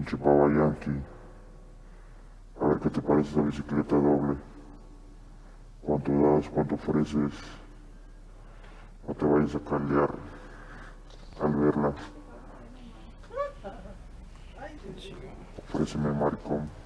pedo, pinche pava yankee. A ver qué te parece esa bicicleta doble. ¿Cuánto das? ¿Cuánto ofreces? No te vayas a caldear al verla. Ofréceme maricón.